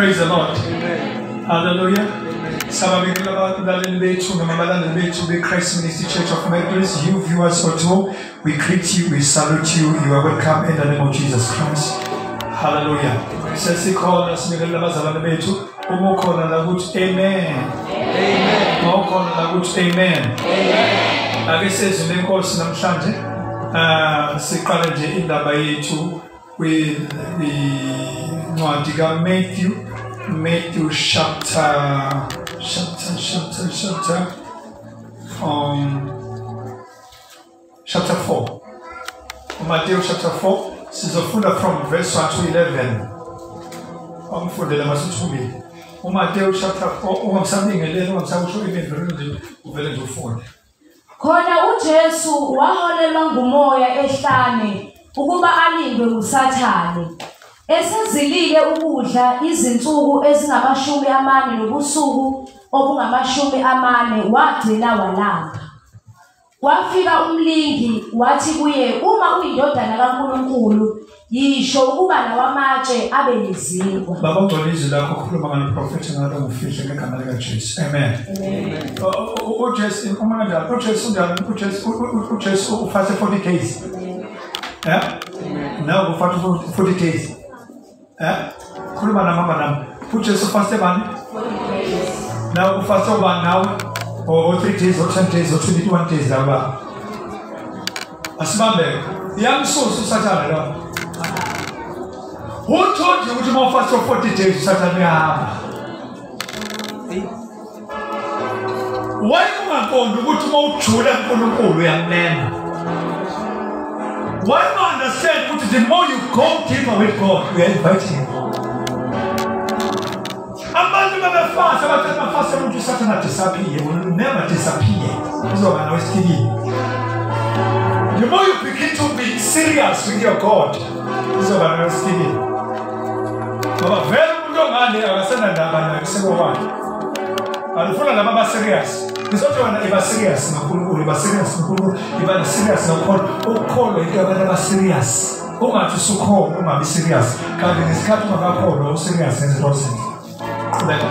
praise the lord. Amen. hallelujah. Sababekela abalaleli bethu noma abalandeli bethu be-christ ministry church of mercuries you viewers also we greet you we salute you. You are welcome in the name of jesus christ. Hallelujah. Sesikhona sibekelela abazalwane bethu uma ukhona la kuthi amen. Amen. uma ukhona la kuthi amen. Amen. ake sezwi lenkosi namhlanje uh siqale nje indaba yethu kwincwadi kaMatthew Matthew chapter chapter chapter chapter um chapter 4 Matthew chapter 4 sizofunda from verse 1 to 11 umfundele masithumile uMatthew chapter 4 ungamsabingeleli ungamsakusho impendulo nje uvele nje ufunde khona uJesu waholelwa ngumoya ehlane ukuba alindwe ngusathane esezilile ukudla izinsuku ezingamashumi amane nobusuku obungamashumi amane wagcina walamba kwafika umlingi wathi kuye uma uyindodana kaNkuluNkulu yisho ukuba lawamatshe abe yizinkwa baba ugcwele izwi lakho khuluma ngalo prophet ngalo ngufihle ngegama lika Jesu amen. uJesu uma kanjalo uJesu unjani uJesu uJesu ufase 40 days. Eh? Nawe ufase 40 days. eh khuluma na mama nami. uJesu ufase bani? Nawe ufase ubani nawe? O 3 days o 10 days o 21 days laba asibambe yamsusa usathana lo. Who told you ukuthi uma ufast for 40 days usathana uyahamba? Why ungaqondi ukuthi uma ujula uNkulunkulu uyamlenga? Why not understand ukuthi the more you go deeper with God, you are inviting him. Abantu babefasa bathi bafasa ukuthi usathana disappear, will never disappear. Uzoba nawe esithikile. The more you begin to be serious with your God, uzoba nawe esithikile. ngoba vele umuntu ongane akasenandaba naye sekokwakhe alifuna laba aba-serious ngizothi wena iba serious ngankulunkulu iba serious ngankulunkulu iba ne-serious ngakhona ukukholwa into yabantu aba-serious ungathi usukholwa ungabi serious kanti ngesikhathi ungakakholwa u-serious ngezinto ozenza qhubeka.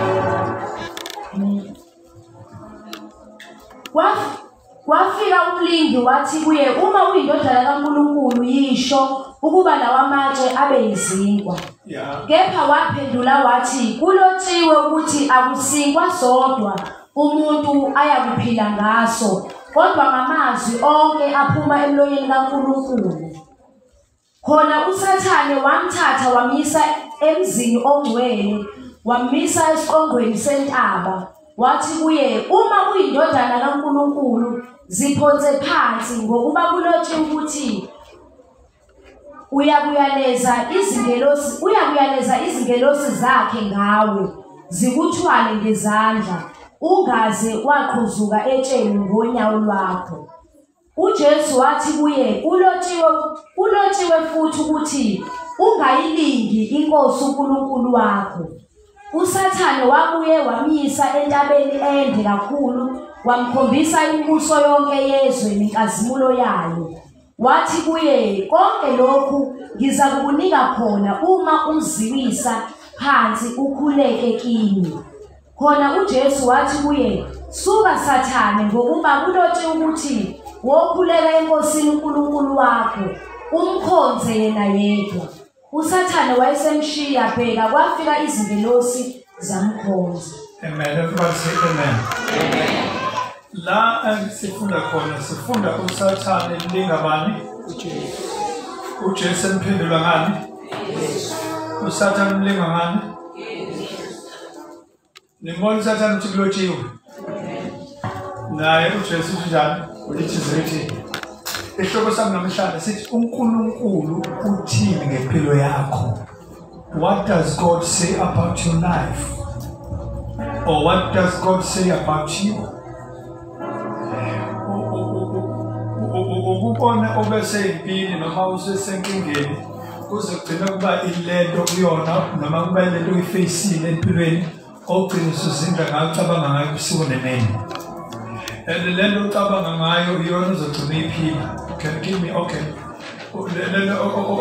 Kwafika umlingi wathi kuye uma uyindodana kaNkuluNkulu yisho ukuba lawamatshe abe yizinkwa. Yeah. kepha waphendula wathi kulotshiwe ukuthi akusinkwa sodwa. Umuntu ayakuphila ngaso kodwa ngamazwi onke aphuma emlonyeni kaNkuluNkulu. Khona usathane wamthatha wamisa emzini ongcwele wamisa esiqongweni sentaba. Wathi kuye uma uyindodana kaNkuluNkulu ziphonse phansi ngokuba kulotshiwe ukuthi uyakuyaleza izingelosi uyakuyaleza izingelosi zakhe ngawe zikuthwale ngezandla. Ungaze waqhuzuka etsheni ngonyawo lwakho. uJesu wathi kuye ulotshiwe ulotshiwe futhi ukuthi ungayilingi inkosi uNkulunkulu wakho. Usathane wabuye wamyisa entabeni ende kakhulu wamkhombisa imibuso yonke yezwe nenkazimulo yayo. Wathi kuye konke lokhu ngiza kukunika khona uma uziwisa phansi ukhuleke kimi. Khona uJesu wathi kuye suka sathane ngokuba kulotshe ukuthi wokhuleka enkosini uNkulunkulu wakho umkhonze yena yedwa usathane wayesemshiya bheka kwafika izingelosi zamkhonza Amen. Everybody say amen. La sifunda khona sifunda usathane lingabani? uJesu emphendula ngani? usathane mlinga ngani? Nimbona usathane ukuthi kulotshiwe. Naye uJesu njani? Ulithi zithi Isihloko sami namhlanje sithi uNkulunkulu uthini ngempilo yakho? What does God say about your life? Or what does God say about you? ukubona obeseyimpini noma usesenkingeni uzogcina kuba ilento kuyona noma kuba ilento oyifeyisile empilweni ogcina usuzinda ngayo ucabanga ngayo ubusuku nemini. And lento ocabanga ngayo iyona uzogcina uyiphila can you give me okay. Lento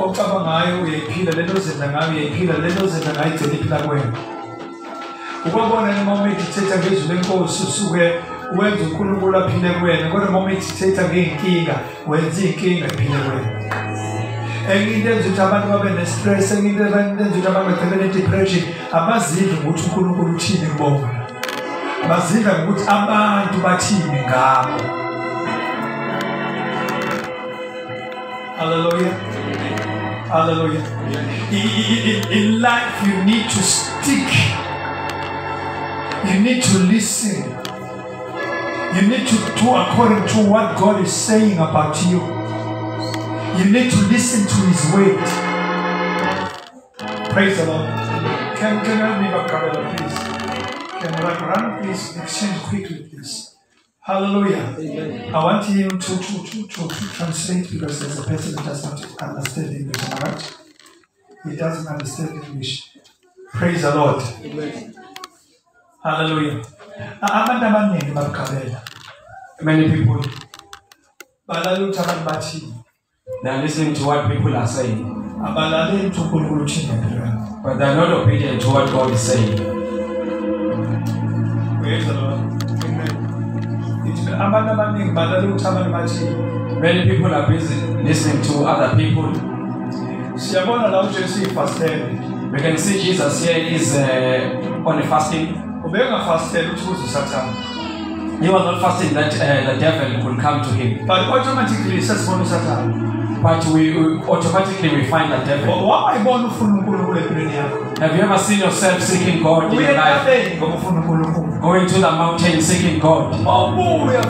ocabanga ngayo uyayiphila lento ozenza ngayo uyayiphila lento ozenza ngayo igcina iphila kwena ukwabona noma umedithatha ngezwi lenkosi usuke wenza unkulunkulu aphile kuwena kodwa uma umedithatha ngey'nkinga wenza iy'nkinga iphile kuwena. Enye into abantu babe abantu ngokuthi unkulunkulu uthini kubona bazidla ngokuthi abantu bathini ngabo. Hallelujah. In life you need to stick. You need to listen. You need to do according to what god is saying about you you need to listen to his word praise the lord can, can I leave a couple please can I run please exchange quickly please Hallelujah. I want you to, to, to, to, to translate because there's a person that does not understand English, right? He doesn't understand English. Praise the Lord. Hallelujah. abantu abaningi bakukhabela Many people balala ukuthi abantu bathini they are listening to what people are saying, abalaleli ukuthi unkulunkulu uthini empilweni but they are not obedient to what God is saying. Praise the Lord. Amen. Ithi abantu abaningi balala ukuthi abantu bathini Many people are busy listening to other people. siyabona la ujesu ifastele We can see Jesus here is uh, on a fasting. ubengafastele ukuthi kuze He was not fasting that uh, the devil could come to him, but automatically sesibona usathane but we, we automatically we find the devil. wawayibona ufuna unkulunkulu empilweni yakho Have you ever seen yourself seeking God in your life? entabeni ngoba ufuna unkulunkulu Going to the mountain seeking God.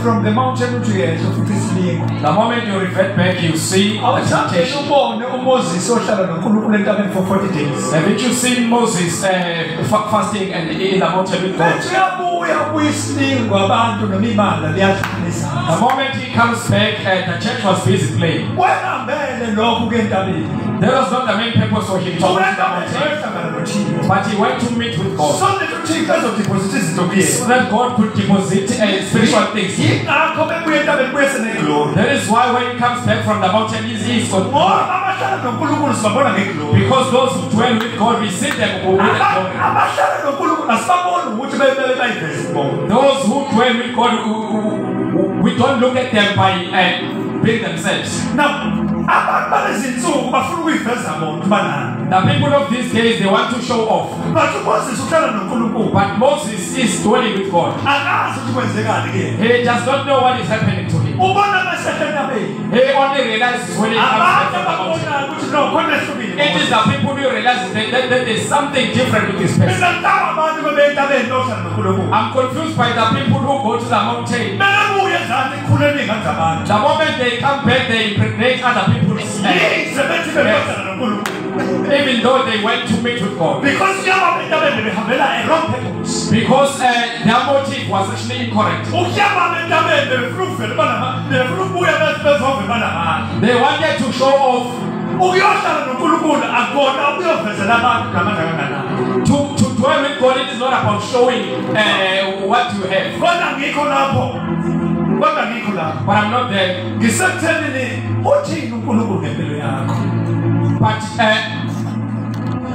from the mountain futhi The moment you revert back, you see the awuthangeni temptation. ubone umoses ohlala nonkulunkulu entabeni for 40 days Haven't you seen Moses uh, fasting and in the mountain with God? Bethi uyabuya ubuya isilingo abantu nemibala liyadlalisa The moment he comes back, uh, the church was busy playing. Kwenambele lokhu kentabeni That was not the main purpose for him to go to the mountain. uyendabehlangana nothixo But he went to meet with God so that uthixo ezodiphositha izinto so kuyena that God could deposit uh, spiritual things. yingakho bebuya entabeni buye seneglori That is why when he comes back from the mountain, he's, he's got ngoba abahlala nonkulunkulu sibabona ngeglori Because those who dwell with God, we see them with glory. abahlala nonkulunkulu asibaboni ukuthi be- be- bayiveze ibona Those who dwell with God, we don't look at them by uh, being themselves. now abantu balezinsuku bafuna ukuyiveza bona banani The people of these days, they want to show off. but Moses is dwelling with God. akazi ukuthi kwenzekani kuyena He does not know what is happening to him. ubona amasehla entabeni He only realizes when he comes back abantu from the mountain. ababonayo ukuthi no khona ehlukile It is the people who realize that, that, that there's something different with this person. mina ngicaba abantu bebeya entabeni nohlala nonkulunkulu I'm confused by the people who go to the mountain. Bebuye ezansi ekhuleni The moment they come back, they impregnate other people's bebeyohlala nonkulunkulu even though they went to meet with God. because kuyaba entabeni bebehambela a wrong purpose Because uh, their motive was actually incorrect. ukuyabama entabeni bebefuna ukuvela banama bebefuna ukubuya bethi bezove They wanted to show off, ukuyohlala nonkulunkulu akona ukuyovezela abantu ngamandla kanganani to, to dwell with God. It is not about showing uh, what you have. kodwa ngikho lapho lapho But I'm not there. ngisekuthenini uthini unkulunkulu ngempilo yakho But uh,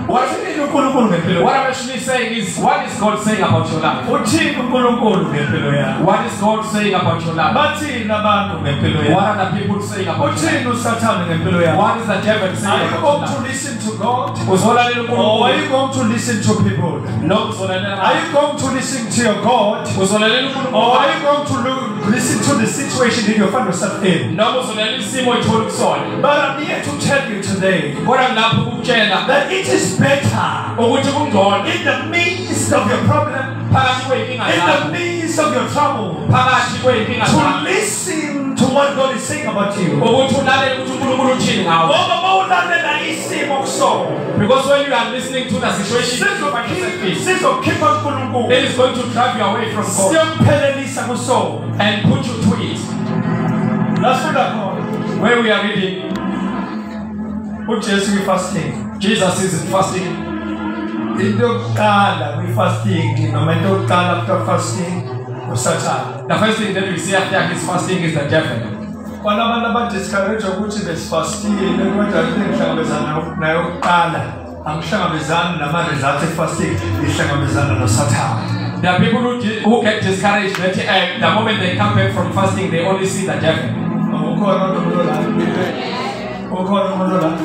what I'm actually saying is, what is God saying about your life? uthini unkulunkulu ngempilo yakho What is God saying about your life? What are the people saying about your life? uthini usathane ngempilo yakho What is the devil saying are you going to listen to God. Or are you going to listen to people. No, are you going to listen to your God. Or are you going to listen to the situation that you find yourself in Noma uzolalela isimo oyithola kusona. but I'm here to tell you today Kodwa ngilapho ukutshela that it is better. Ukuthi kungcono. In the midst of your problem phakathi kweyinkinga in the midst of your trouble phakathi kweyinkinga to listen to what God is saying about you. ukuthi ulalele ukuthi uNkulunkulu uthini ngawe. Ngoba mawulalela isimo kusona because when you are listening to the situation you find yourself in sizokhipha uNkulunkulu. It is going to drive you away from God. And put you to it. Lasifunda khona where we are reading ujesu kwi-fasting Jesus is fasting. Into yokuqala kwi-fasting noma into yokuqala after fasting usathane the first thing that we see after his fasting is the devil. Kwalabantu abadiscourage ukuthi besifastile kodwa into engihlangabezana nayo- kuqala angihlangabezani nama-results e-fasting ihlangabezana nosathane. There are people who, who get discouraged that uh, the moment they come back from fasting, they only see the devil.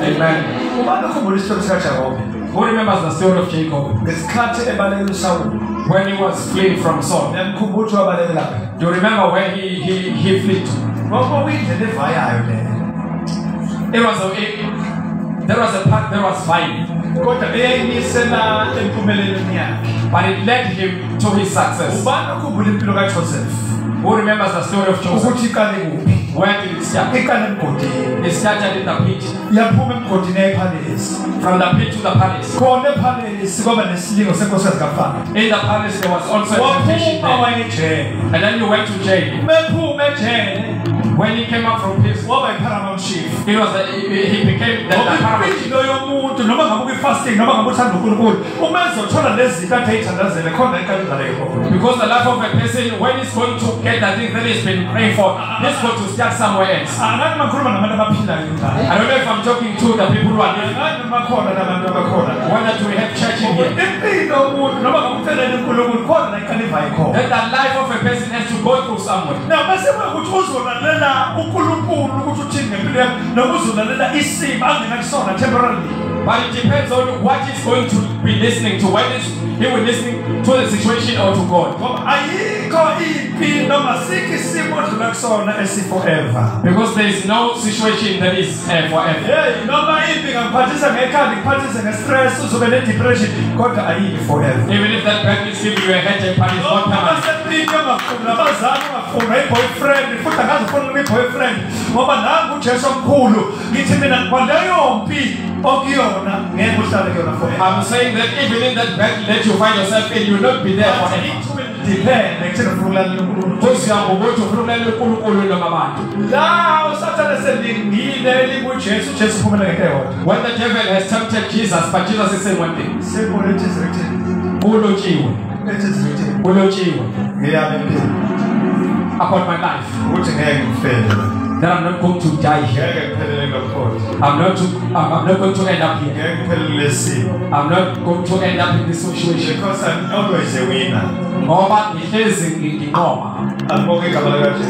Amen. Who remembers the story of Jacob when he was fleeing from Saul? Do you remember where he he he fled It was a there was a path there was fine, yakhe but it led him to his success. Who remembers the story of Joseph? Where did it start? It started in the pit. yaphuma emgodini yayiphalesi From the pit to the palace. khona ephalesi kwaba nesilingo senkosikazi kafana In the palace there was also a temptation waphuma there. wayejele And then you went to jail. bephuma ejele When he came up from prison, waba yi-paramount chief it was the, he became the, the paramount chief. impilo yomuntu noma ngabe ukwi-fasting noma ngabe uthanda unkulunkulu uma ezothola lezi zinto athe eyithandazele khona iqale udlaleke Because the life of a person, when he's going to get the thing that he's been praying for, he's going to start somewhere else. Ah, angathi makhuluma nabantu abaphilayo la I don't know if I'm talking to the people who are living. Ah, angathi makhona nabantu abakhona Whether do we have church in here? impilo yomuntu noma ngabe ucelele unkulunkulu khona la iqale ivayo That the life of a person has to go through somewhere. Now bese uNkulunkulu ukuthi uthini ngempilo yakho noma isimo angena kusona temporarily. But it depends on what he's going to be listening to. Whether he will listening to the situation or to God. Ayikho Because there is no situation that is uh, forever. Noma impi ngakuphathisa ngekhanda ikuphathise nge-stress uzobe ne-depression kodwa ayibi forever. Even if that person is giving you a headache, but it's not permanent. ongafuni i-boyfriend futhi angazifuna i-boyfriend ngoba nangu ujesu omkhulu ngithi mina kwaleyo mpi okuyona ngeke uhlale kuyona forever. I'm saying that even in that battle that you find yourself in, you will not be there forever. Depend ekutheni ufuna ukulalela unkulunkulu Kuziya ngokuthi ufuna ukulalela uNkulunkulu noma abantu. la usathane selingile likujesu ujesu. Uphumela ngento eyodwa. When the devil has tempted Jesus, but Jesus is saying one thing. simple it is written. Kulotshiwe, it is written. Kulotshiwe. Ngeyami impilo. Upon my life. Ukuthi ngeke ngifele that I'm not going to die here. I'm not to, I'm, I'm not going to end up here. I'm not going to end up in this situation. because I'm always a winner Ngoba ngihlezi igama likajesu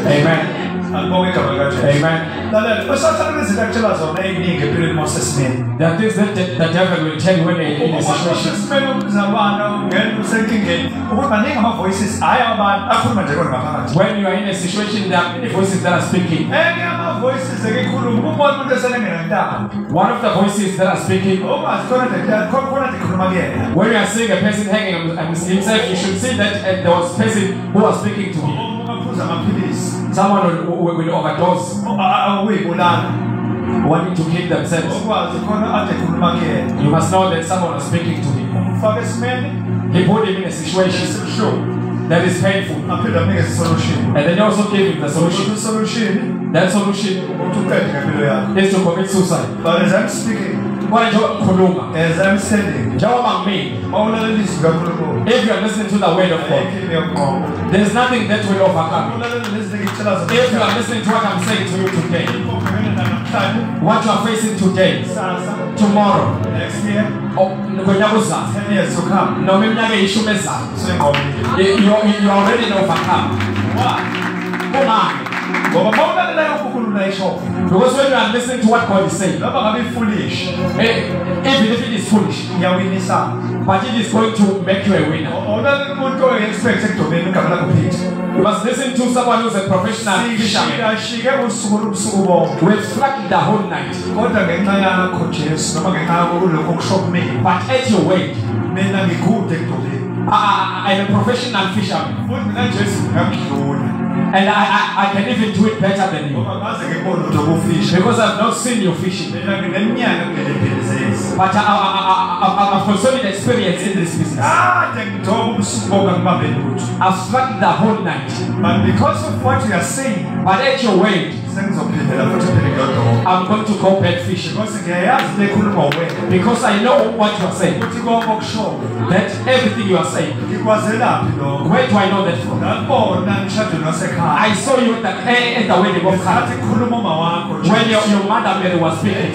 Amen. alibonke igama likajesu Amen. lalela usathane kunezinto akutshela zona ey'ningi empilweni mosesimeni There are things that the, devil will tell you when you're in a situation. mosesimeni ukuzabana ungena usenkingeni ukuthi maningi ama-voices hhayi abantu akhuluma nje kona ngaphakathi When you are in a situation, there are many voices that are speaking. enye ama-voices ekikhuluma kubona umuntu One of the voices that are speaking, Ukwazi khona nje khona nje khuluma kuyena. when you are seeing a person hanging on on himself, you should see that uh, there was a person who was speaking to him. Someone will, will, will overdose, oh, ah, ah, Awuyibulala. wanting to kill themselves. Ukwazi khona ade khuluma kuyena. You must know that someone was speaking to him. Umfake esimeni He put him in a situation that is painful. Aphinde amnikeze isolution. And then he also gave him the Solution solution. solution That solution ukuthi uqede ngempilo yakho. is to commit suicide. But as I'm speaking, Kwa nje khuluma. as I'm standing, Njengoba ngimi, mawulalela ilizwi likaNkulunkulu. if you are listening to the word of God, Ayikho imiyoqobo. there is nothing that will overcome you. Mawulalela lezi ngikutshela zona. If you are listening to what I'm saying to you today, Ubhekene namhlanje, what you are facing today, kusasa, tomorrow, next year, or ngonyaka uzayo, 10 years to come. noma iminyaka eyishumi ezayo, Sengqondo. you, you, you are already an overcome. Why? Kungani? ngoba ma ulalela yonke unkulunkulu ayishoyo Because when you are listening to what God is saying, i-foolish eh, even if it is foolish, but it is going to make you a winner. ulalela umuntu oyi-expect ekudobeni igama lakho Peter You must listen to someone who's a professional fisherman. sishike usuku ubusuku bonke We've struck the whole night, kodwa ngenxa yakho jesu noma ngenxa yakho kulokho okusho kumina but at your weight, mina ngikude ekudobeni I, I'm a professional fisherman, and I, I, I can even do it better than you because I've not seen you fishing. But I, I, I, I, I've got solid experience in this business. I've struck the whole night, but because of what you are saying but at your weight, I'm going to go back fishing because I know what you are saying. That everything you are saying, where do I know that from? Ngakubona emshadweni wasekhaya I saw you at the, eh, at the wedding of ngesikhathi Cana kukhuluma uma wakho when your, your mother Mary was speaking.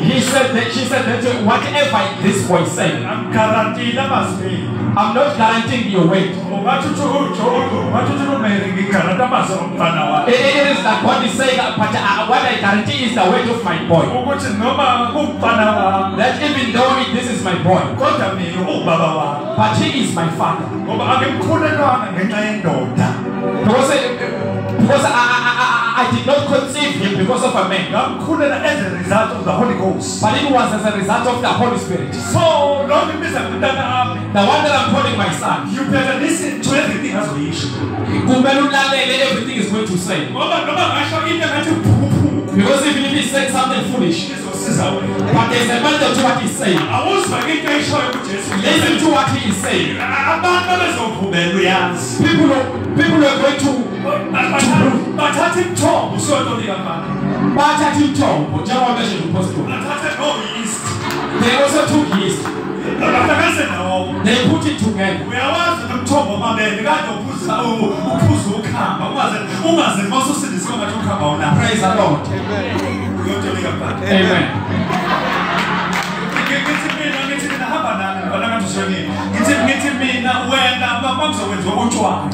He said that she said that whatever this boy said, I'm not guaranteeing your weight. Ungathi uthi utsho ungathi uthi umere ngigaranta amazi omfana It, wami it is that God is saying, but uh, what I guarantee is the weight of my boy. ukuthi noma kumfana wami That even though it, this is my boy, kodwa mina ubaba wami but he is my father. ngoba angimkhulelwanga ngenxa yendoda Because, uh, because I, I, I, I did not conceive him because of a man, ngamkhulela as a result of the holy ghost but it was as a result of the Holy Spirit. so mntana ami The one that I'm calling my son. you better listen to everything azoyisho Kumele ulalele everything is going to say. ngoba noma ngasho into phukuphuku Because even if he said something foolish, but there's a method to what he's saying. awuzwa into eshoyo kujesu Listen to what he is saying. abantu abezovumela uyazi People, are- people are going to bathatha imithombo usiyotolika bathatha imithombo njengoba besho upostle. bathatha no-yeast They also took yeast. bahlangase nawo They put it together. uyawazi nomthombo wamabele kade uphuza uphuza ukhamba ungaze ungaze masusindiswe ngathi ukhamba wona Praise the Lord. Amen. yote yapata. Amen.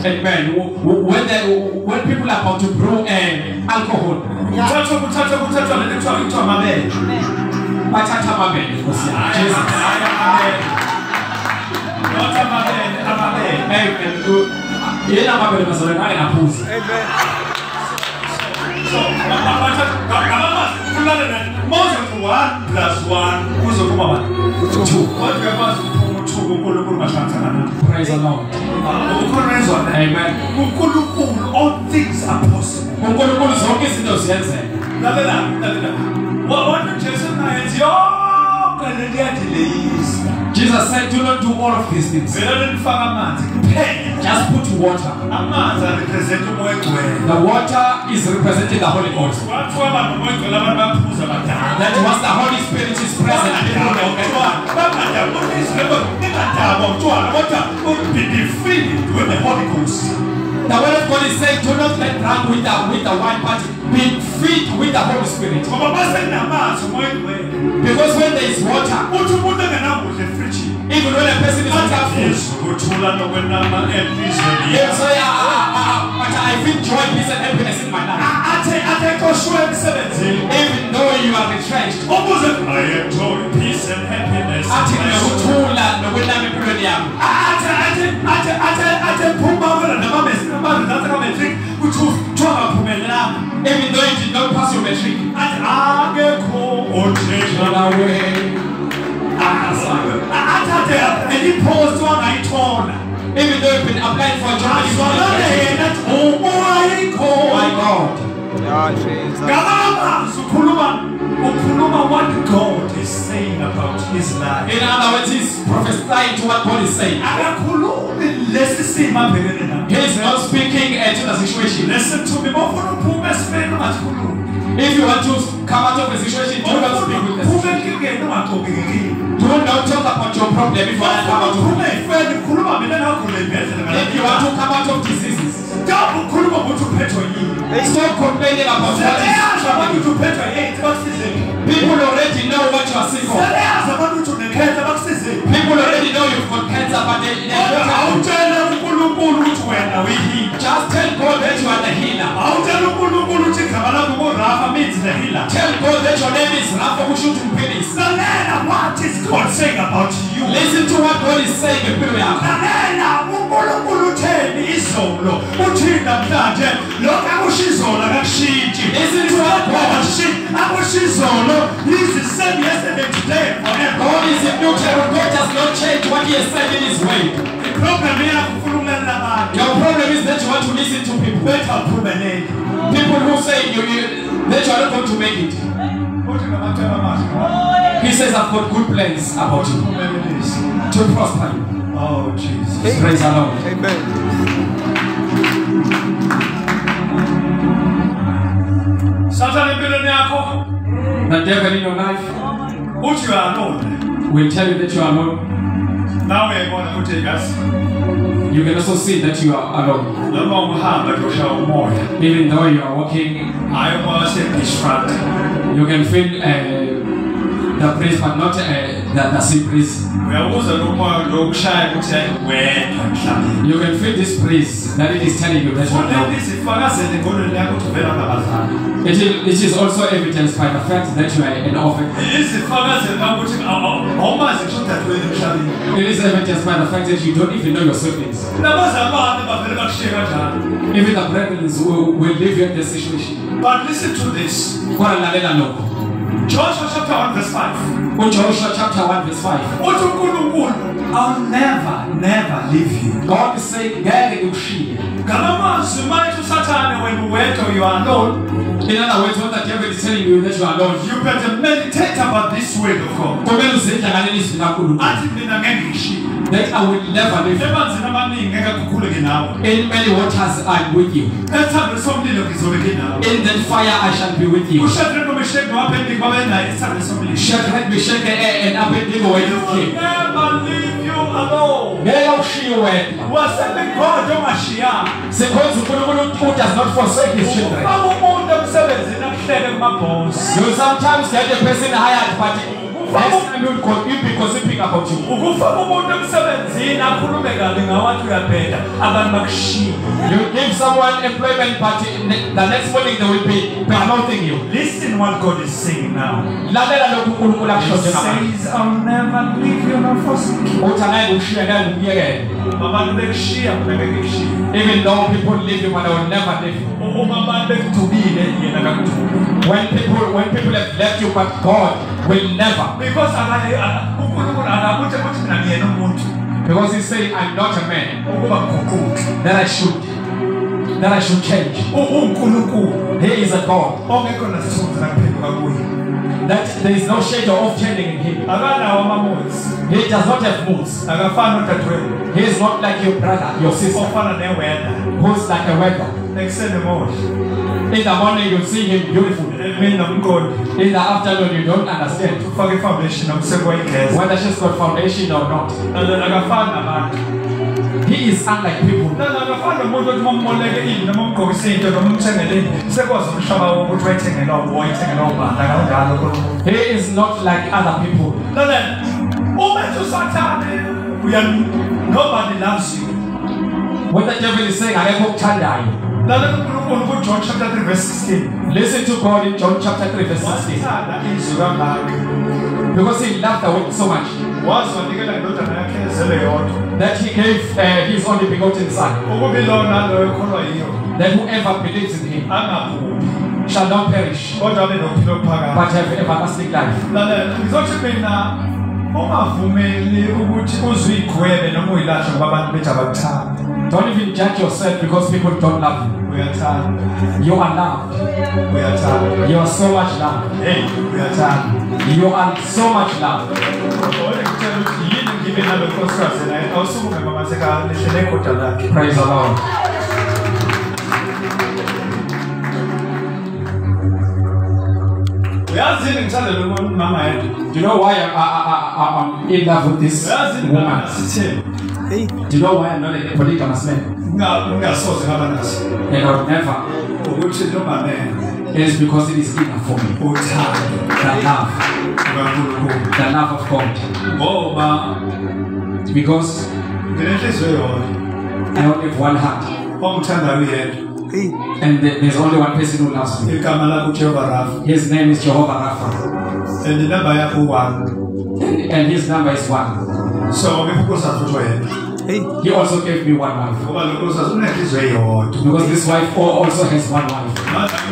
Amen. When, they, when people are about to brew uh, alcohol, bathatha amabele Amen. Amen. One plus one kuzophuma bani Two. kodwa uyakwazi ukuphuma uthu kunkulunkulu mahlanganisana nayo Praise the Lord. ukhona ezwane Amen. kunkulunkulu all things are possible unkulunkulu zonke izinto ziyenzeka lalela lalela wathi ujesu naye ethi yonke le nto iyadileyisa jesus said do not do all of these things. Vele lelifaka amanzi kuphela just put water. Amanzi arepresenta umoya egcwele the water is representing the holy ghost. Kwathiwa abantu umoya egcwele abantu baphuza badala. That once the holy spirit is present people will get water. the word of god is saying do not get drunk with the with the wine but be filled with the holy spirit. Because when there is water even when a person is without food they'll say ah, ah, ah, ah, but i feel joy peace and happiness in my life. Even though you are retrenched. Athi ngiyakuthula nokwelama empilweni yami even though you've been applying for a job you did not get it. my god Yeah, Jesus. Ngalamanzi ukhuluma ukhuluma what God is saying about his life. in other words he's prophesying to what god is saying Akakhulumi lesi simo abhekene naso. he is not speaking uh, to the situation Listen to me, bafuna uphume esimeni ungazikhulumi. If you want to come out of a situation do not speak with situation do not talk about your problem if you come out of if you want to come out of diseases stop complaining about what is people already know what you are sick of. People already know you've got cancer but they, they don't just tell god that you are the healer. Tell god that your name is Rapha what is god saying about you listen to what god is saying ngempilo yakho. Lalela unkulunkulu utheni izolo uthini namhlanje Listen to what God- akusho izolo he's the same yesterday today forever god is immutable god does not change what he has said in his way iprogram yakho abantu your problem is that you want to listen to people. Bethu aphumelele people who say you, you that you are not going to make it. Uthi ngamatshela amahle he says i've got good plans about you uphumelelise to prosper you. Oh jesus. Praise the lord. Amen. sathane empilweni yakho. The devil in your life. Uthi you are alone. Will tell you that you are alone. Nawe uyayibona ukuthi yazi You can also see that you are alone. nje ushaya umoya Even though you are walking, hayi umoya wasebushfront you can feel uh, the breeze, but not uh, sea breeze. uyabuza lo moya lo kushaya ukuthi wedwa emhlabeni You can feel this breeze that it is telling you that you are alone. izifakazele engqondweni yakho ukuthi uvela ngabazali It is, it is also evidenced by the fact that you are an orphan. izifakazele kakuthi awumazi kusho udadewenu emhlabeni It is evidenced by the fact that you don't even know your siblings. nabazali bami bavele bakushiye kanjalo Even the brethren will, will leave you in this situation. but listen to this Kodwa lalela lokho. Joshua chapter 1 verse 5 UJoshua chapter 1 verse 5. uthi unkulunkulu i'll never never leave you God is saying, ngeke ngikushiye. ngalamazwi mayethi usathane wena uwedwa you are alone In other words, when the devil is telling you that you are alone, you better meditate about this word of god kumele uzidlanganele izwi lankulunkulu. athi mina ngeke ngishiye That I will never leave you. emanzini amaningi ngeke kukhukhuleke nawe In many waters I'm with you. ethando somlilo ngizobe nginawe In that fire I shall be with you. ushadraka nomesheki nowaphendiki babenaye ethando somlilo Shadrach, Meshach, and Abednego were with him. never leave you alone Ngeke ukushiye wedwa. wasebengoda ongashiyanga Because uNkulunkulu who does not forsake his children. ufaka umuntu emsebenzini akuhleke kumabhonsi You sometimes get a person hired, but next time you'll co- you'll be gossiping about you. ukufaka umuntu emsebenzini akhulume kabi ngawathi uyabheda abantu bakushiye You give someone employment, but ne- the next morning they will be promoting you. listen what god is saying now Lalela lokhu uNkulunkulu he akusho njengamanje. says i'll never leave you nor forsake you Uthi angeke ngikushiye, ngeke ngikuyekele. abantu bekushiya mina ngeke ngishiye Even though people leave you, but I will never leave you. uma abantu bekudubile yena kakudubi When people when people have left you, but God will never. because akaye- aka- unkulunkulu akakuthi ukuthi mina ngiyena umuntu Because He's saying, I'm not a man that I should that I should change. Oh, oh, unkulunkulu He is a God that there is no shadow of turning in Him. He does not have moods. He is not like your brother, your sister, who's like a weather. In the morning you see him beautiful. In the afternoon you don't understand ufake ifoundation nomsekwayigeza whether she's got foundation or not. He is unlike people. Akafani nomuntu othi mamboleke ini noma umgqokise into noma umthengele into sekwazi umhlaba wokuthi wayithengela wayithengela ubanda kanjalo unkulunkulu He is not like other people. lalela uma ethi usathane uya nobody loves you. When the devil is saying, akekho okuthandayo. lalela unkulunkulu kujohn chapter 3 verse 16 Listen to God in John chapter 3 verse 16. wasithanda izwi kangaka? Because he loved the world so much. Wazi wanikela indodana yakhe yodwa that he gave uh, his only begotten son. loyo yiyo That whoever believes in him angaphumi shall not perish, kodwa abe nophilo ophakade but have everlasting life. lalela ngizothi mina ungavumeli ukuthi uzwe igwebe noma uyilahle ngoba abantu bethi abakuthandi Don't even judge yourself because people don't love you. uyathanda You are loved. uyathanda You are so much loved. hey uyathanda You are so much loved. Oye ngitshela ukuthi yini ngibe nalo nkosikazi naye awusukume mama sekalehlele ikhoda lakhe Praise the Lord. uyazini ngithandele umama yedwa Do you know why I, I, I, I'm in love with this uyazini woman? sitheni Do you know why I'm not a polygamous man? ungasoze ngaba naso And I would never. Ukuthi nomamene It is because it is enough for me. Oh, uthando The love, ukankulunkulu the love of God. Oh, ngoba Because nginenhliziyo yodwa I only have one heart. Oh, ongithandayo uyedwa And there's only one person who loves me. igama lakho ujehova rafa His name is Jehovah Rapha. and inamba yakho u-one And, and his number is one. so ngekho unkosikazi futhi oyedwa He also gave me one wife. ngoba lo nkosikazi unenhliziyo eyodwa Because this wife also has one wife.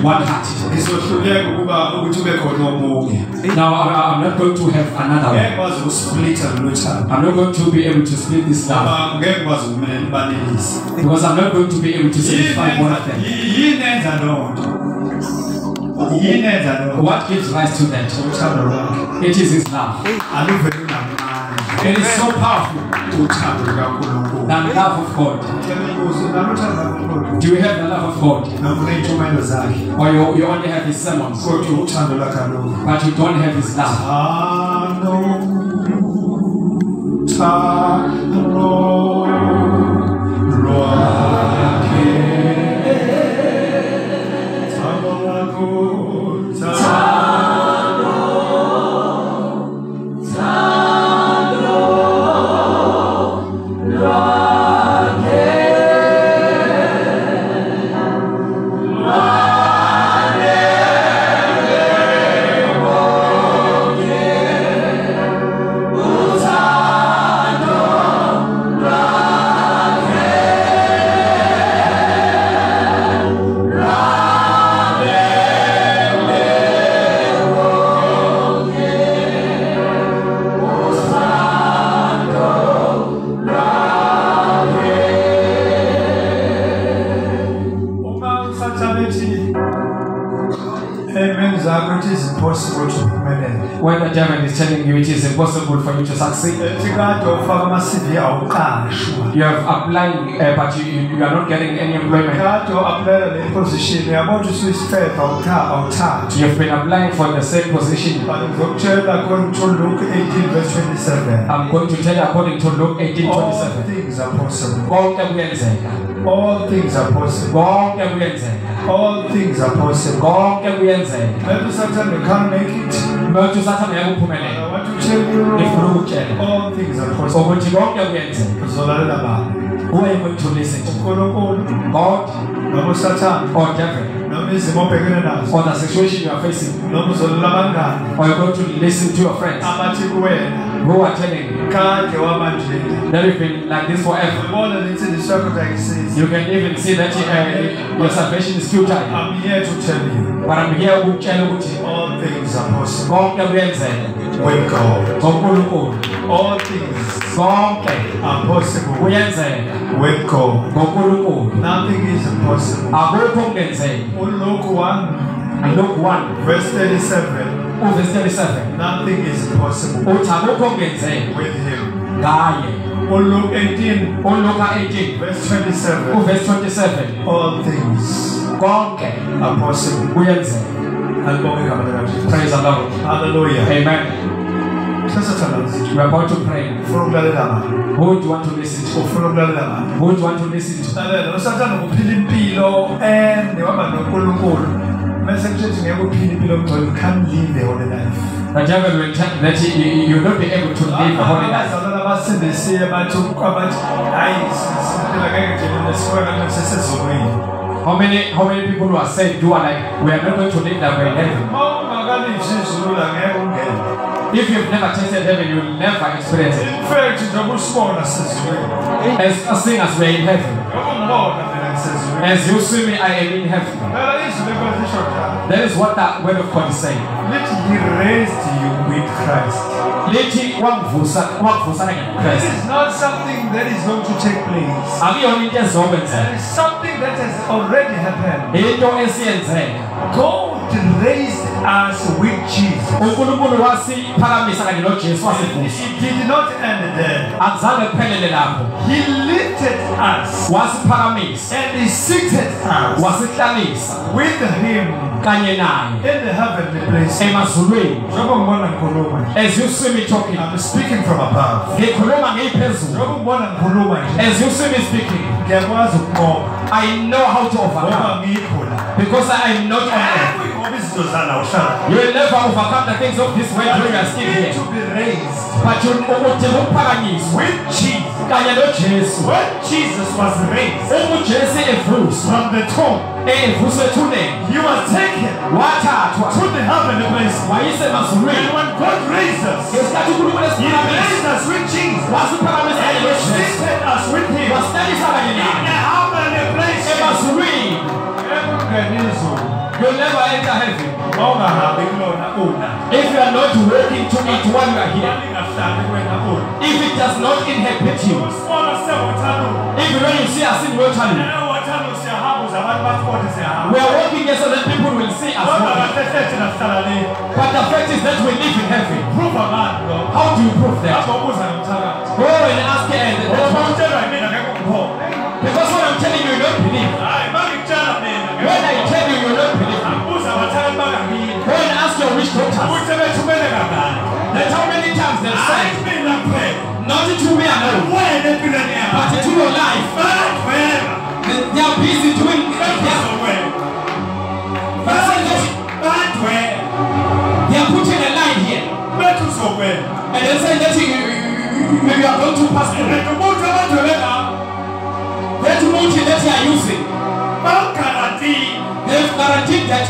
One heart. ngizohluleka ukuba ukuthi ube khona omunye Now, I, I'm not going to have another one. ngeke kwazi ukusplitha lolu thando I'm not going to be able to split this love. Ngoba ngeke kwazi ukumele libanelise Because I'm not going to be able to satisfy one of them. yini enza loo nto yini enza loo nto What gives rise to that? uthando lwakhe It is his love. It is so powerful. Than love of God. Do you have the love of God? Or you, you only have his sermons, kodwa uthando lwakalungu but you don't have his love? Telling you it is impossible for you to succeed, ethi kade ufaka ama-cv awuqashwa. You have applying, uh, but you, you, you are not getting any employment. kade u-aplayela le position uyabona ukuthi usuyisifefa awuthathi. You have been applying for the same position. but ngizokutshela according to luke 18 verse 27 I'm going to tell you according to Luke 18 all things are possible. All things are possible. All things are possible. Konke kuyenzeka. Maybe sometimes you can't make it manje usathane ngeke I uphumelele want to tell you. Ngifuna ukutshela all things are possible. Ukuthi konke kuyenzeka uzolalela bani who are you going to listen to? Unkulunkulu God? Noma usathane or devil? Noma izimo obhekene nazo or the situation you are facing? Noma uzolalela abangani or you're going to listen to your friends? Abathi kuwena who are telling you wamanjena that been like this forever. Ubona lensindiswa yakho ndayisiza you can even see that uh, your salvation is futile I'm here to tell you. But I'm here ukutshela ukuthi all things are possible. With God. All things are possible. With God. Nothing is impossible. Kungenzeki uLuke 1 Luke 1 verse 37 uverse 37 nothing is impossible uthi akukho kungenzeki with him. Ngaye. uLuke 18 uLuka 18 verse 27 uverse 27 all things are possible. kuyenzeka. Alibonge igama likaJesu praise the Lord. Hallelujah. Amen. We are about to pray. Ufuna ukulalela ngani who do you want to listen to? Oh, ngani who do you want to listen to lalela usathanda ukuphila impilo ende waba nonkulunkulu mase kuthethi ngeke uphile impilo omngcwele you can't live a holy life. The will tell that you, will not be able to live a holy life. abazalwana bathi abathi hayi siphila ngeke nje nesifana sesezulwini how many how many people who are saved who are like we are not going to live that way in heaven. Uma ungakalivisi izulu la ngeke ungene if you've never tasted heaven you will never experience it. In fact njengoba as seeing as we are in heaven as you see me I am in heaven. Phela izulu ekwazisho njalo that is what the word of God is saying. Let he raised you with Christ. Lithi wangivusa wangivusa This is not something that is going to take place. Akuyona into ezokwenzeka It is something that has already happened. God raised us with Jesus. unkulunkulu wasiphakamisa kanye nojesu wasivusa. It did not end there. akuzange kuphelele lapho. He lifted us. Wasiphakamisa. And He seated us. Wasihlalisa. With Him. Kanye naye. In the heavenly place. emazulwini. Njengoba ngibona ngikhuluma as you see me talking. I'm speaking from above. ngikhuluma ngiyiphezulu Njengoba ngibona ngikhuluma nje. as you see me speaking. Ngiyakwazi ukunqoba I know how to overcome. ngoba ngikho la. because I am not on earth Ngoba izinto zala uhlala. you will never overcome the things of this world when you are still need here to be raised. But you with Jesus. When Jesus was raised uma ujesu evuswa from the tomb, he was taken to the heavenly place. And when God raised us, he raised us with Jesus. And he seated us with him. In the heavenly place. Ekungenizo, you'll never enter heaven if you are not walking to it while you are here if it does not inhabit you when you see us in basibone siyahamba We are walking here so that people will see us. But the fact is that we live in heaven. How do you prove that? Go and ask her. Kangaki That's how many times they've said, mina kuphela not to me alone, but to your life. They they are busy doing they are putting a line here. And they say that you, you, you are going to pass through. That multi that you are using, they've guaranteed that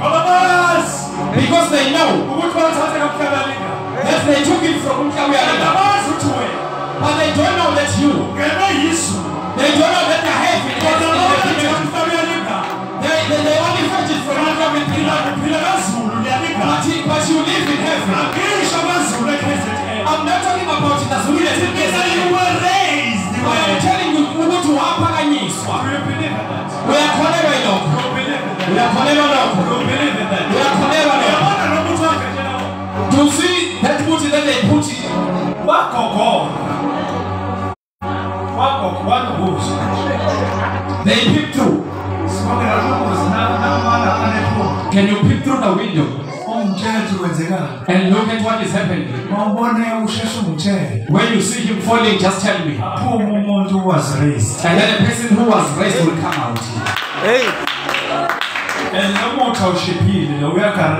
bazi because they know ukuthi bawuthathe kamhlabalika that they took it from Mkawialina. abazi ukuthi wena But they don't know that you, ngenwe yisu they don't know that the heaven is in the kitchen. kamhlabalika They, they, they only fetch it from Mkawialina. phila kazulu liyalika But, you- but you live in heaven. angisho amazulu ekzn I'm not talking about the Zulu that you mina you get. were raised I'm wena telling you ukuthi waphakanyiswa. Do you believe in that? Uyakholelwa lokho. Do you believe in that? Uyakholelwa lokho. Do you believe in that? Uyakholelwa lokho. Uyabona lo muntu wakhe njena To see that multi that they put it. wagogona wagogo wanobuzo They peep through. sibongela lobuzo namana Can you peep through the window ungitshela kwenzekani and look at what is happening? mawubone usheshe ungitshele When you see him falling, just tell me. aphuma umuntu who was raised And then a person who was raised will come out. And nomuthi awushiphile lo uyagara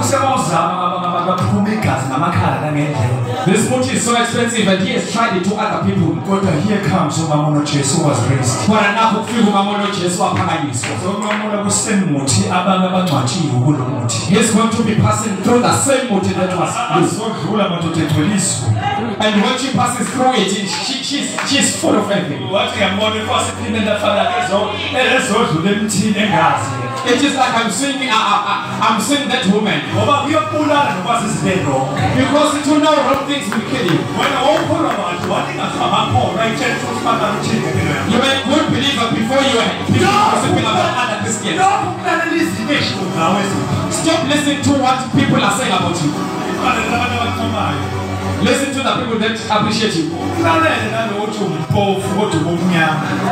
usebawuzama baphuma igazi ngamakhala nangendlela This multi is so expensive and he has tried it to other people. kodwa here comes umama unojesu was raised Kodwa nakho kufika umama uNojesu waphakanyiswa. zokunqamula kusemuthi abantu abangcwatshiwe kulo muthi He's going to be passing through the same multi that was used. azodlula madoda etholiswe And when she passes through it, she, she's, she's full of everything. wathi ngiyambona ifasiphinde ndafana elezodlula emthini engazi It is like I'm seeing, I, I, I'm seeing that woman. ngoba kuyobulala nokwazi izinto Because to know wrong things will kill you. wena wawukholwa bantu wathi ngasabakhona ayitshela ukuthi ufana uthini ngempilo yakho You are a good believer before you are gossiping about other Christians. lokho kulalela izinto ey'shiwo ngawe Stop listening to what people are saying about you. Ifanele abantu abakuncamayo Listen to the people that appreciate you. kulalele nalokuthi umpofu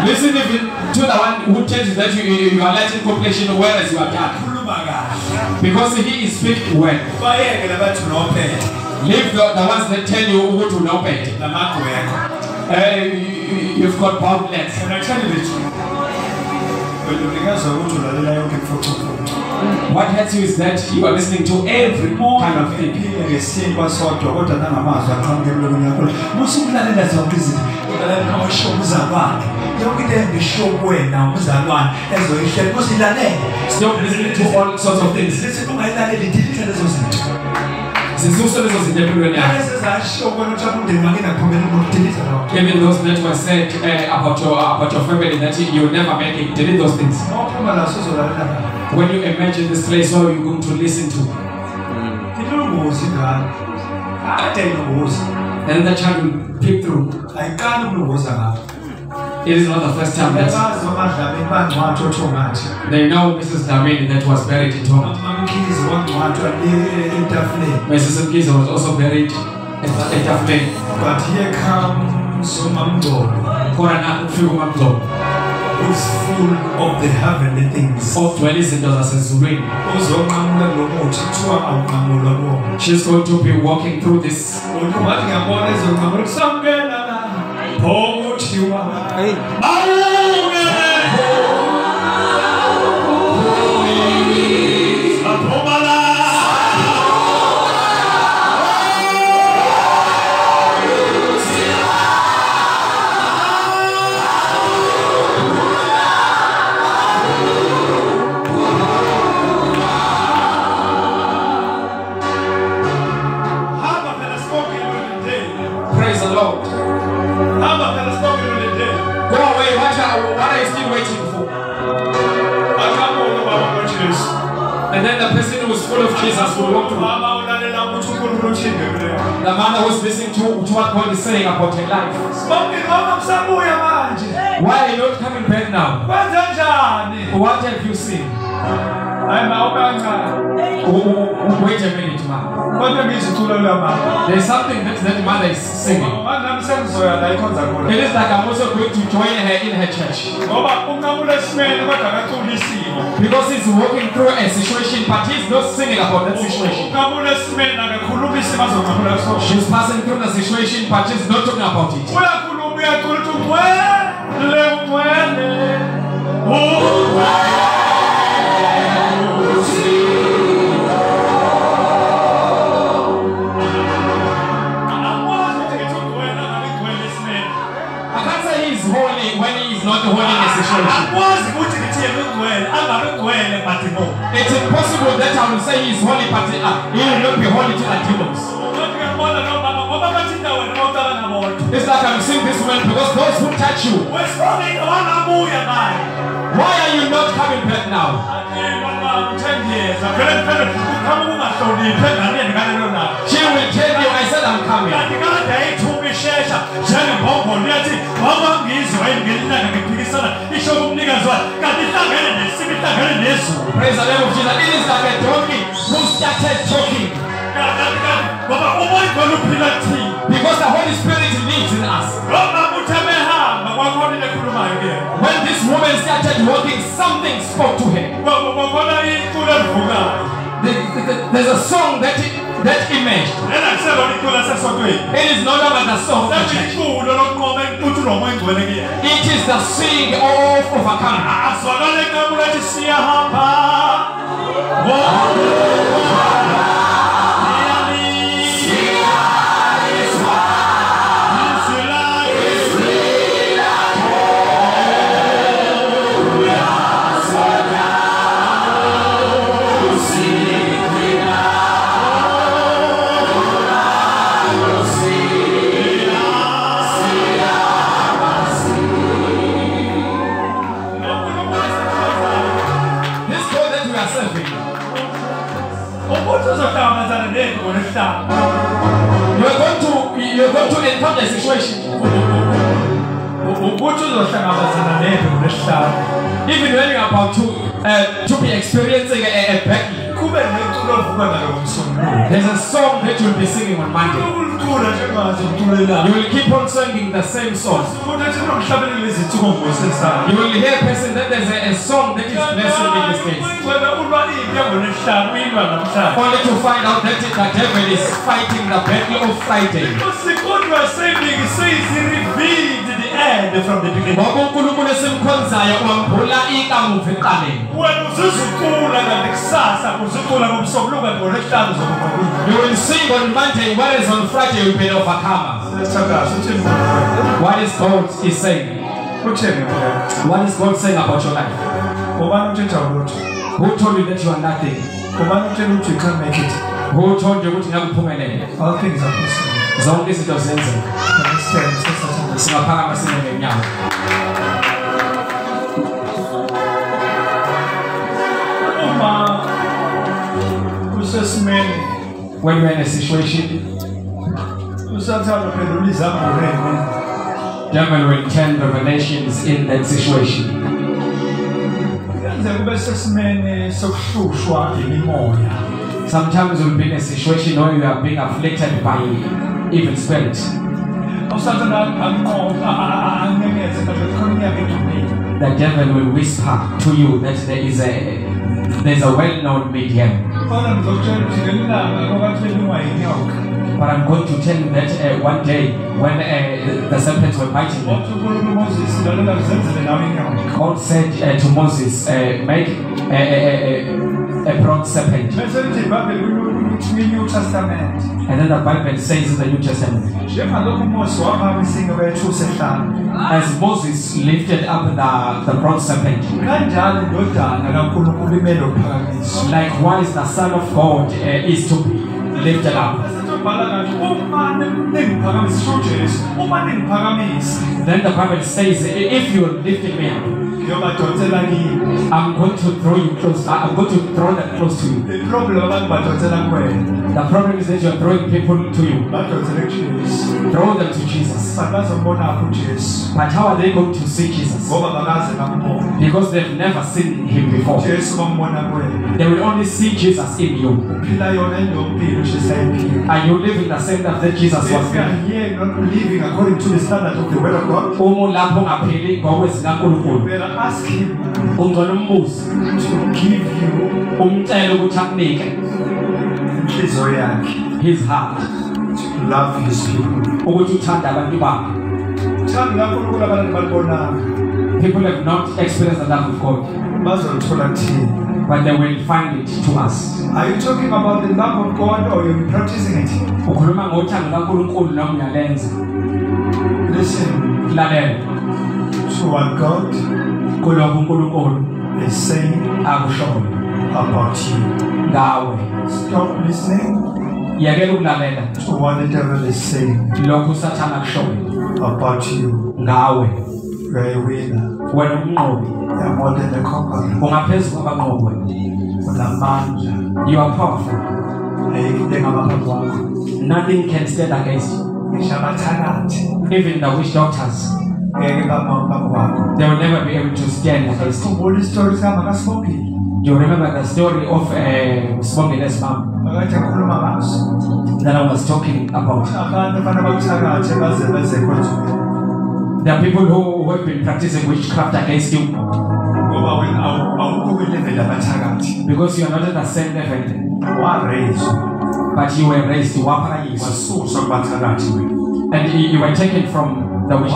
Listen even to the one who tells you that you, you are light in complexion whereas you are dark. Because he is speaking well. bayeke labathi unophethe Leave the, the ones that tell you who to know better. Uh, you, you've got boundless. Can I tell you the truth? Wena unikeza ukuthi ulalela yonke imfucumfucu What hurts you is that you are listening to every kind of thing. ngesinkwa sodwa kodwa nangamazwi aqhamuke emlomeni yakho musukulalela zonke izinto ulalela awasho umzalwane yonke into engisho kuwena umzalwane ezoyihleli kuzilalele Stop listening to all sorts of things. sithi ungayilaleli dilitha lezo zinto Even those that were said uh, about your about your family that you will never make it, delete those things. mawuphuma laso uzolalela ngalo When you imagine this place, are you going to listen to? inobungozi ngalo ade inobungozi And the child will peep through. Ayiqali ukulungoza ngalo It is not the first time that Yabazi omadlabeni bangcwatsha otho ngathi they know Mrs. Damini that was buried in Tonga. amamkhizi wangcwatshwa le entafuleni Mrs. Mkiza was also buried at Tafmen. but here comes umamngcolo Korana kufika umamglobo. who's full of the heavenly things Ogcwele izinto zasezulwini. uzonqamula lo muthi kuthiwa awunqamulwa kuwona She's going to be walking through this. umuntu ngathi ngiyabona ezonqamula kusangena la pho kuthiwa awungene Jesus will walk through. Mama ulalela ukuthi uNkulunkulu uthini ngempilo yakho. The mother was listening to, to what God is saying about her life. bonke noma msabuya manje Why are you not coming back now? What have you seen? ukancane W- w- Wait a minute, ma. kodwa ngiziculo There's something that that mother is singing. nami sengizoya la ikhonza It is like I'm also going to join her in her church ngoba unqamula esimeni kodwa akacula isimo because he's walking through a situation, but he's not singing about that situation. unqamula esimeni akakhuluma isimo azonqamula kusona She's passing through the situation, but she's not talking about it. uyakhuluma uyacula uthi ungcwele ungcwele Akwazi It's impossible that I will say he's holy, but uh, he will not be holy to the demons. It's like I'm seeing this woman because those who touch you, why are you not coming back now? She will tell you, I said I'm coming. Kanti kade ayithuma ishesha njengembongolo yathi wamangizwa ngiphikisana isho kumnikazi wayo kanti ihlangene nesimo ihlangene nezulu Praise the name of Jesus. It is like a donkey who started talking kanti kanti ngoba umoya khona uphila kuthina because the Holy Spirit lives in us. lo mama uthi amehamba kwakhona ile kuyena When this woman started walking, something spoke to her. kwakhona iculo elivukayo There- there- There's a song that that emerged. lena kuselona iculo lasesontweni It is no longer the song of the Sathi church. iculo lokunqoba intuthu nomoya engcwele kuyena It is the sing of overcoming. Are going to encounter a situation. ukuthi uzohlangabezana nengo nesihlanu Even when you are about to uh, to be experiencing a, a battle, kube neculo ovuka nalo ngomsombuluko there's a song that you'll be singing on Monday. You will keep on singing the same song. umuntu ethi nomhlabeleli izinsuku ngosesayo You will hear a person that there's a, a song that is blessing in this case. Ngicela ulwa impi yangonesihlanu uyilwa namhlanje Only to find out that the devil is fighting the battle of Friday. Kodwa saving says he revealed the end from the beginning. Ngoba uNkulunkulu esimkhonzayo wambula ikamuva ekuqaleni. Wena uzuzucula kanti kusasa uzucula ngomsombuluko kanti ngolesihlanu zokuqala. You will sing on Monday, whereas on Friday you'll be an overcomer. What is God is saying? Mfowethu? What is God saying about your life? Ngobani uthetha ukuthi? Who told you that you are nothing? Ngobani utshela ukuthi you can't make it? Who told you ukuthi ngeke uphumelele? All things are possible. Zonke izinto zenzeka. Singaphakama sime ngenyawo. uma you're in a situation, usathanda uphendula izambulela devil will turn revelations in that situation. kuyenzeka ube sesimeni sokuhlushwa imimoya Sometimes you'll be in a situation where you are being afflicted by evil spirits. The devil will whisper to you that there is a there's a well-known medium. But I'm going to tell you that uh, one day when uh, the serpents were biting God said uh, to Moses, uh, make a, bronze serpent. bese lithi ibhayibheli kwi-new testament And then the Bible says in the New Testament, njengalokhu umose waphamisa wethu sehlanu as Moses lifted up the, the bronze serpent, kanjalo indodana kankulunkulu imele ukuphakamiswa likewise the Son of God uh, is to be lifted up. sesitobhala kathi uma ningiphakamisa sho jesu uma ningiphakamisa Then the Bible says, if you're lifting me up, I'm going to throw you close. I'm going to throw that close to you. iproblem abantu badonsela kuwena The problem is that you're throwing people to you. badonsele kujesu Throw them to Jesus. but bazombonapho ujesu But how are they going to see Jesus? ngoba bakaze bambona Because they've never seen him before. ujesu bambona kuwena They will only see Jesus in you. uphila yona endompilo ujesu ayiphila And you live in the same that Jesus was you are living. living according to the standard of the word of God, Uma lapho ngaphili ngokwezikaNkulunkulu. better ask him Ungcono umbuze. to give you Umcele ukuthi akunike inhliziyo yakhe his heart. to love his people. Ukuthi uthanda abantu bakhe. Thanda kaNkulunkulu abantu balibonanga People have not experienced the love of God. bazolithola kuthini. But they will find it to us. Are you talking about the love of God or you're practicing it? Ukhuluma ngothando kaNkulunkulu noma uyalenza. Listen Lalela. to what God uNkulunkulu is saying akushoyo about you. ngawe. Stop listening Yekela ukulalela to what the devil is saying lokho usathana kushoyo about you. ngawe. You are a winner. Wena umnqobi. You are more than a conqueror. Ungaphezulu kwabanqobi. Unamandla. You are powerful. Ayikho engabapha kwakho. Nothing can stand against you. ngisho abathakathi Even the witch doctors, ngeke bamaphambi kwakho they will never be able to stand against you. sikhumbula isitori sihamba kasibongile You remember the story of uh, mom akade akhuluma ngaso that I was talking about. abantu fana bakuthakathe baze bezekho nje There are people who, who have been practicing witchcraft against you. Ngoba wena awu- awukho kwileveli abathakathi because you are not at the same level. But you were raised, waphakanyiswa, wasuswa kubathakathi wena. And you, you were taken from the witch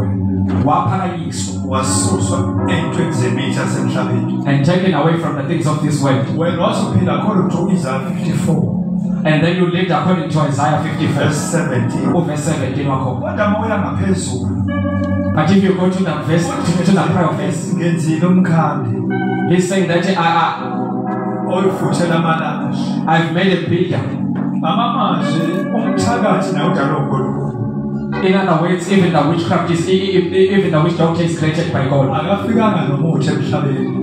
wena Waphakanyiswa wasuswa ey'ntweni zemithi yasemhlabeni and taken away from the things of this world. wena wazophila according to isaya 54 And then you lived according to Isaiah 54, verse 17 oh, verse 17. wakho. kodwa ma uya ngaphezulu But if you go to the verse, to, to the prayer verse, ngenzile umkhambi he's saying that uh, uh, I, oyifuthela amalanga I, I've made a bigger. ngamamanje umthakathi naye udalwe unkulunkulu In other words, even the witchcraft is, even the witch doctor is created by God. akafikanga nomuthi emhlabeni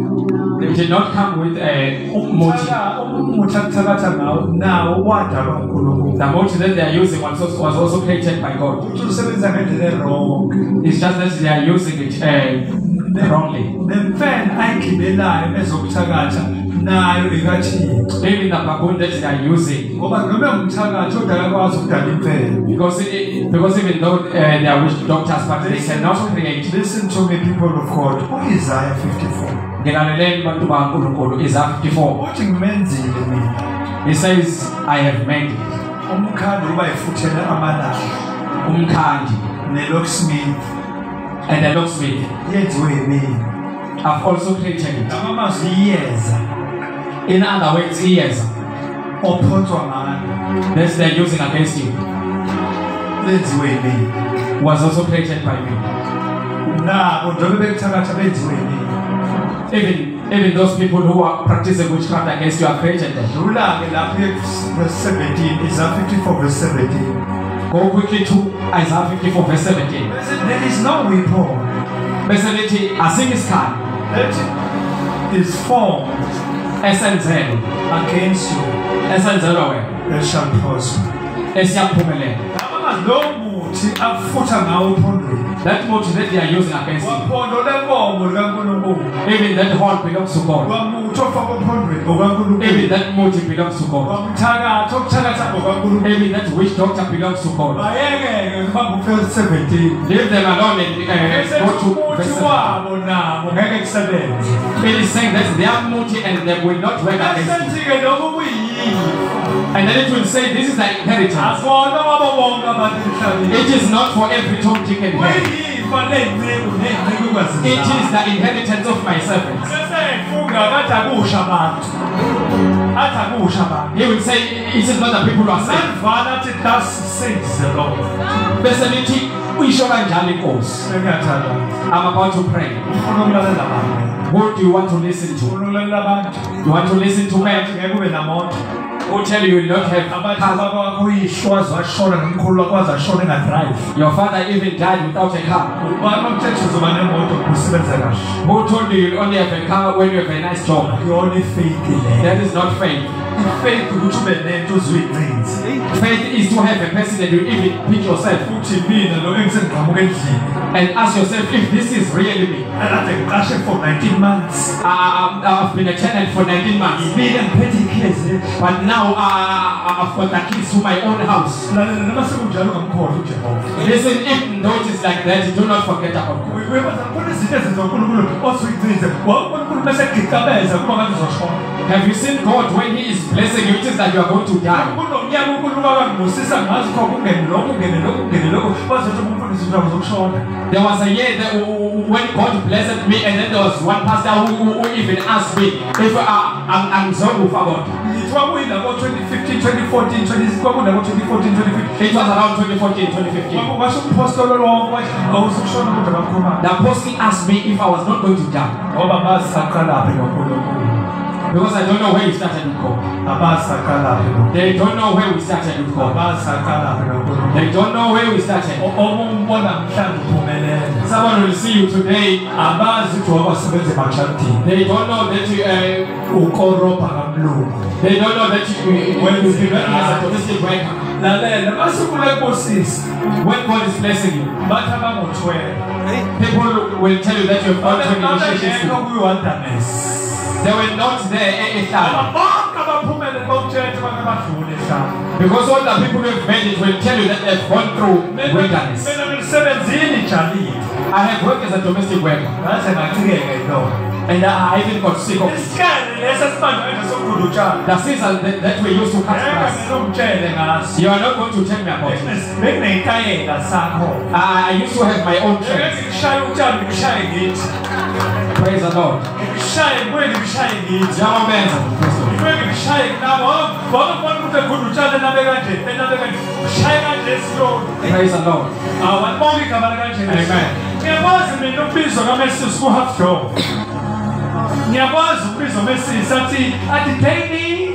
They did not come with a motive. Umthaka- umuthi akuthakatha ngawo nawo wadalwa unkulunkulu The motive that they are using was also, was also created by God. usebenza ngendlela erong It's just that they are using it uh, wrongly. nemfene ayigibelayo ezokuthakatha nayo ikathini Even the baboon that they are using, ngoba noma ngumthakathi kodwa akakwazi ukudala imfene because it, because even though uh, they are witch doctors, but they cannot create. listen to me people of god. Uisaya 54 Ngilaleleni bantu bakaNkulunkulu Isaiah 54. uthi ngimenzile mina? He says, I have made umkhandi uba ifuthele amalanga umkhandi. Nelocksmith and the locksmith. yenziwe yimina I've also created it. iyeza In other words, ngalo that they're using against you. Lenziwe yimina was also created by me. nabo njengoba bekuthakatha benziwe yimina Even even those people who are practicing witchcraft against you are created them. lapho verse 17 is 54 verse 17 Go quickly to Isaiah 54 verse 17. There is no weapon Bese lithi asikho isikhali that is formed esenzelwe against you. Esenzelwe wena that shall prosper. Esiyaphumelela. lowo muthi afutha ngawo ephondweni That motive that they are using against you, waphondo lenkomo likankulunkulu even that horn belongs to God. wamuthi ofakwa ephondweni ngokankulunkulu Even that motive belongs to God. wamthakatha okuthakatha ngokankulunkulu Even that witch doctor belongs to God. bayekeke ngibamba uverse 17 Leave them alone and uh, go to verse 17. wabo nabo ngeke kusebenze It is saying that their motive and they will not work against you. And then it will say this is the inheritance. It is not for every tongue, dick, and ley'nceku It is the inheritance of my servants. He will say, it is not the people who are saved. thus says the lord I'm about to pray. Who do you want to listen to? You want to listen to men? Who tell you you not have abathi cars. ubaba wakho uyihlwazi washona nomkhulu wakho waze ashona engadrayivi Your father even died without a car. ubani omthetho uzoba nemoto kusebenza kahle Who told you you'll only have a car when you have a nice job? yona ifaith leyo That is not faith. Ifaith ukuthi to nento uzuyincinzi Faith is to have a person that you even pick yourself futhi mina lo engisengiqhamuka endlini and ask yourself if this is really me. akade ngiqashe for 19 months Um, I've been a tenant for 19 months, yibile ngiphethe ikhezi but now uh, I've got the keys to my own house. lalela noma sekunjalo ungamkhohlwa ujehova Listen, if note is like that, do not forget about God. Have you seen God when He is blessing you? It is that you are going to die. There was a year that when God blessed me, and then there was one pastor who, who, even asked me if uh, I'm, I'm sorry for God. ngithi kwakuyilabo 2015 2014 2014 2015 It was around 2014, 2015. washo umpostolo lonke wathi awuzukushona kodwa bakhuluma The apostle asked me if I was not going to die because I don't know where you started with God. They don't know where we started with God. They don't know where we started. omumbona mhlawumbe uphumelele Someone will see you today. abazi ukuthi wabasebenza emachartini They don't know that you, uh, they don't know that you, when you've been working as a domestic worker. lalela basukule nkosisi When God is blessing you, bathi people will tell you that you've gone to an initiation babengekho school. kwi-wilderness They were not there ehlala. bonke abaphumele bawuthethe Because all the people who have made it will tell you that they've gone through wilderness. mina ngilisebenzile ijalile I have worked as a domestic worker That's an ngaze ngacikeka yilona and I even got sick of it. lesi The season that, that we used to cut grass. ngaso You are not going to tell me about it. bekuneyitayela sakho I, I used to have my own church. utshani ngithi Praise the Lord. ngithi ukuthi enabe kanje enabe kanje ushaye kanje Praise the Lord. igama likanje Amen. ngiyakwazi mina ukubizwa kamesis ku-half door ngiyakwazi ukubiza umesis athi athi david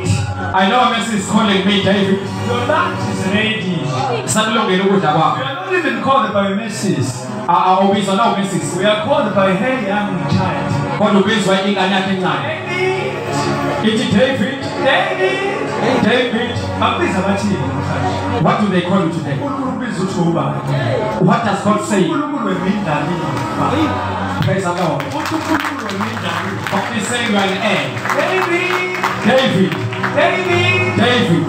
I know a message is calling me, David. your lunch is ready Sakulungile ukudla kwakho. are not even called by Mrs. Awubizwa na umessage. We are called by her young child. Kodwa ubizwa ingane yakhe encane. Ithi David, David! David. Bakubiza bathini? What do they call you today? uNkulunkulu ubiza uthi ubani? What does God say? uNkulunkulu wemindlalifa. Praise the Lord. Uthi uNkulunkulu wemindlalifa. God is saying you are an. David! David, David! David.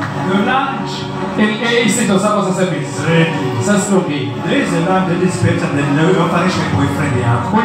Lunch In isidlo sakho sasemini is ready. There is a lunch that is better than the operation boyfriend yakho.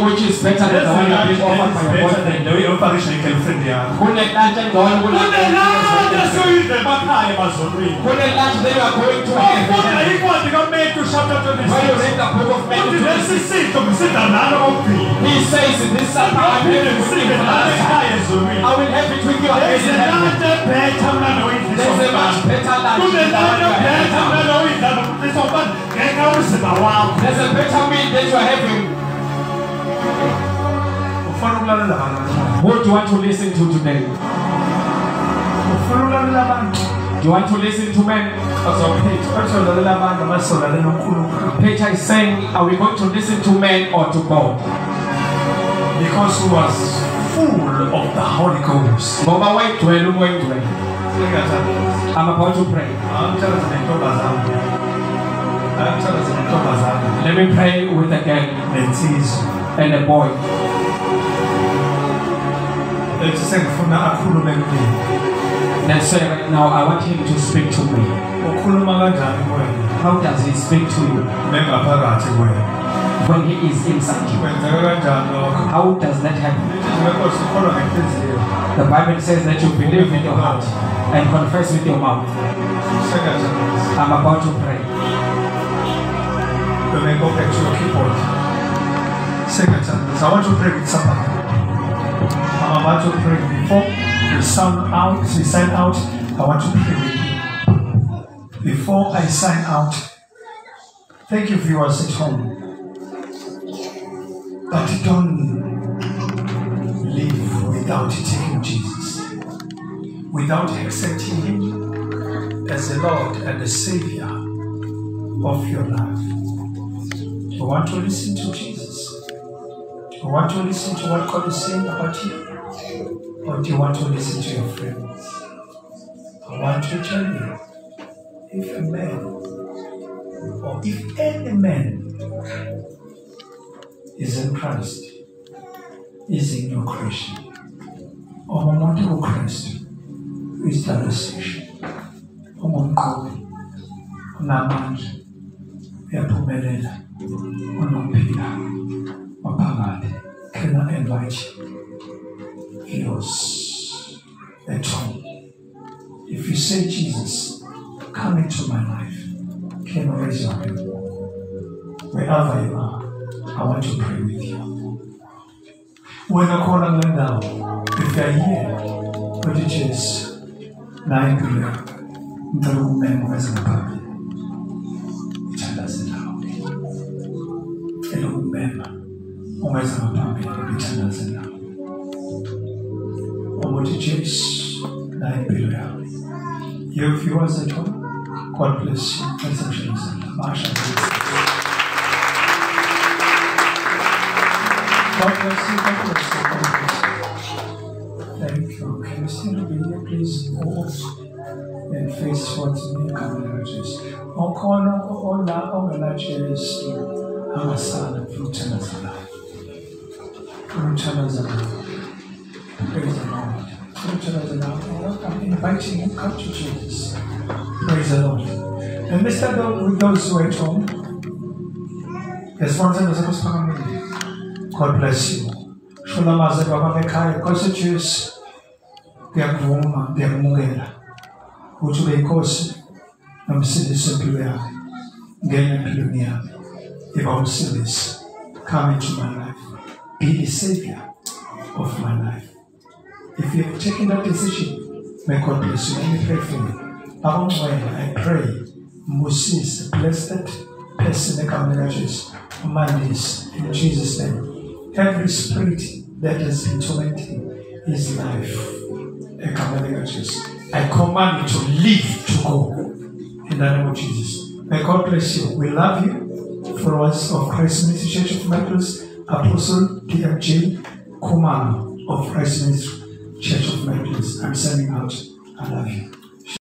Which is better than the a one lunch being offered that by is your better than boyfriend. the operation girlfriend yakho. Kune-lunch engcono Kune lunch kune esiyidle emakhaya emazolweni. Kune-lunch then you are going to Ufunda heaven. incwadi kaMatthew chapter When you 26. read the book of Uthi Matthew, lesi sidlo ngisidla nalo kokubili. he says in this Psalm, I'm Ngophinde having with you ngisidle for nalo last time. ekhaya ezulwini. I will have it with you again There's in a lunch better mna noyidla There's a much better lunch Kune than the one lunch you are having better mna now. noyidla isonto ngenxa yomzimba wakho. There's a better meal that you are having. Ufuna ukulalela abantu. Who do you want to listen to today? Ufuna ukulalela abantu. Do you want to listen to men? Azophetha. Bazolalela abantu abasolalela uNkulunkulu. Peter is saying, are we going to listen to men or to God? Because he was full of the Holy Ghost. Ngoba wayegcwele umoya oyingcwele. Singathandazana. I'm about to pray. Let me pray with a girl and a boy. Let's say right now, I want him to speak to me. How does he speak to you when he is inside you? How does that happen? The Bible says that you believe in your heart and confess with your mouth. I'm about to pray. You may go back to your keyboard. Singathandazana. I want to pray with somebody. I'm about to pray before you sound out, you sign out. I want to pray with you. Before I sign out, thank you viewers at home. But don't live without taking Jesus. without accepting Him as the Lord and the Savior of your life. You want to listen to Jesus? You want to listen to what God is saying about you? Or do you want to listen to your friends? I want to tell you if a man or if any man is in Christ, is in your creation. Or umuntu uKristu uyistablished. Ungumqobi, unamandla, uyaphumelela, unokuphila, maphakade. Can I invite you? Yours at home. If you say, Jesus, come into my life, can raise your hand? Wherever you are, I want to pray with you. Wena khona kule ndawo, if you are here, uthi Jesu, nayi impilo yakho, ngicela ukumema uweze ngaphambili. Ithandaze Ngicela ukumema uweze ngaphambili, ngithandaze nawe. Umuthi Jesu, nayi impilo yakho. You viewers at home, God bless you. Him. Masha. God bless you. God bless you. God bless you. Thank you. Can you still be here, please? Hold and face towards me. Come on, Jesus. Okhona ola ongenajesu angasala futhanaza futhanaza Praise the Lord. Futhanaza I'm inviting you. Come to Jesus. Praise the Lord. And Mr. Bill, with those who are at home, there's one thing that's supposed you. God bless you. Shula maze baba ekhaya Nkosi Jesu ngiyakuvuma ngiyakumukela ukuthi ube inkosi nomsindisi wempilo yakhe ngene empilweni yami yiba umsindisi come into my life be the savior of my life if you have taken that decision may God bless you let me pray for you I pray mbusise bless that person egameni likajesu umandisi in Jesus name every spirit that has been tormenting his life. I command you to leave to go in the name of Jesus. May God bless you. We love you. Followers of Christ Ministry Church of Metals, Apostle DMJ Khumalo of Christ Ministry Church of Metals. I'm sending out. I love you.